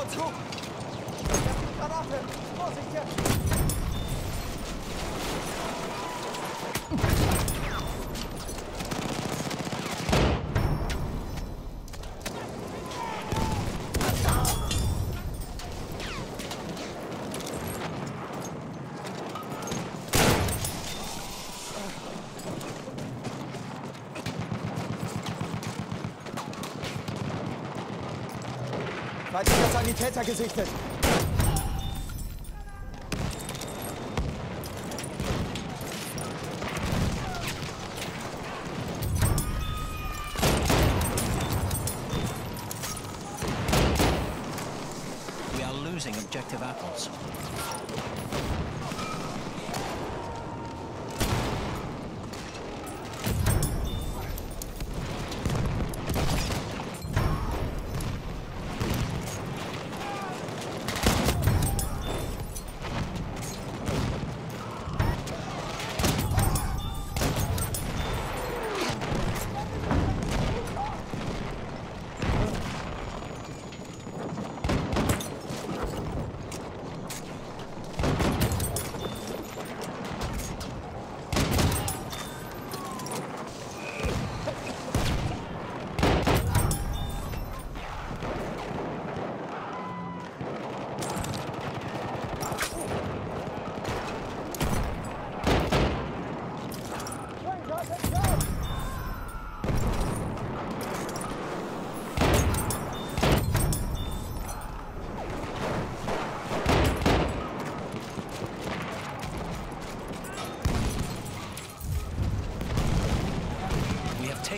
Vorzug! Granate! Vorsicht jetzt! Sanitäter gesichtet! We are losing objective apples.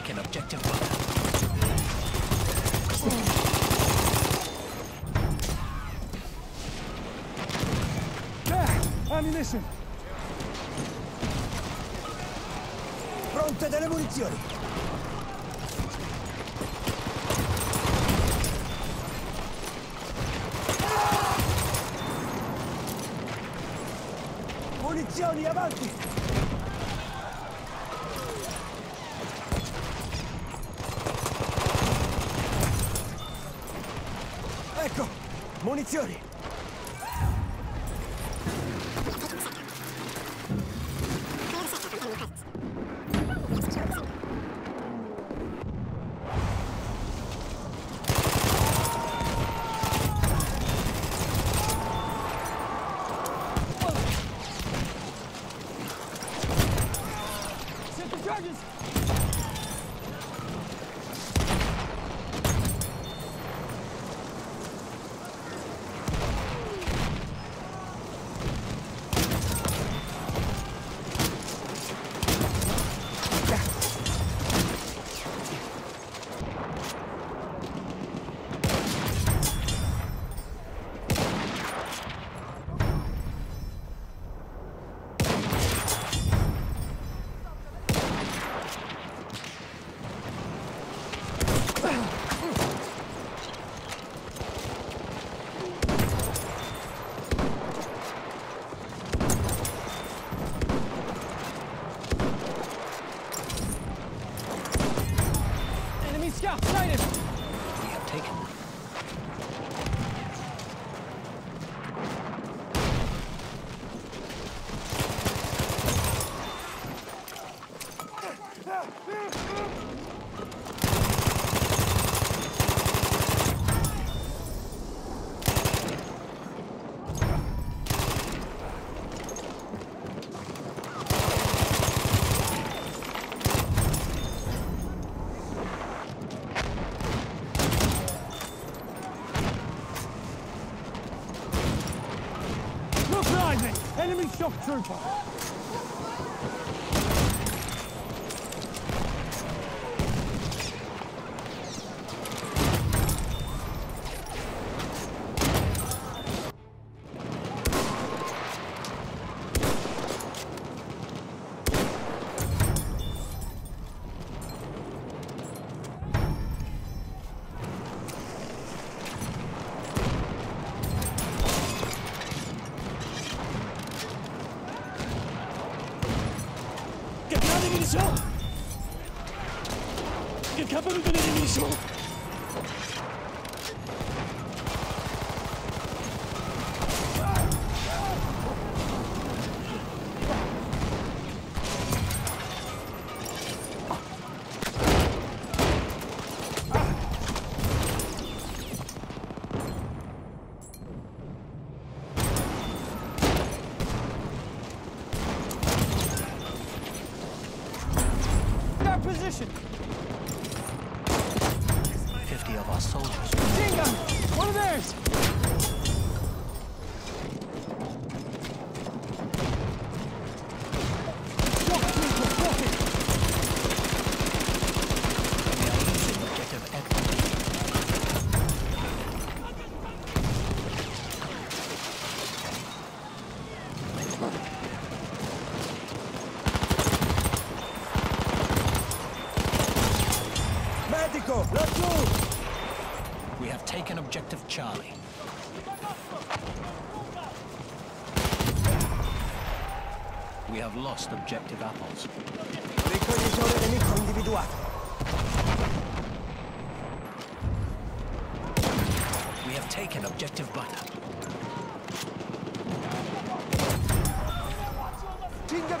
Taken objective butter. Ammunition! Pronte delle munizioni! Munizioni, avanti! Munizioni! Charges! Enemy scout sighted! We have taken them. Look behind me! Enemy shock trooper! Gekappt und bin in den Schuh. Our soldiers. Machine! One of theirs! Shock trooper spotted! We are losing objective Echo. Medico, laggiù! We have taken objective Charlie. We have lost objective Apples. We have taken objective Butter. 진격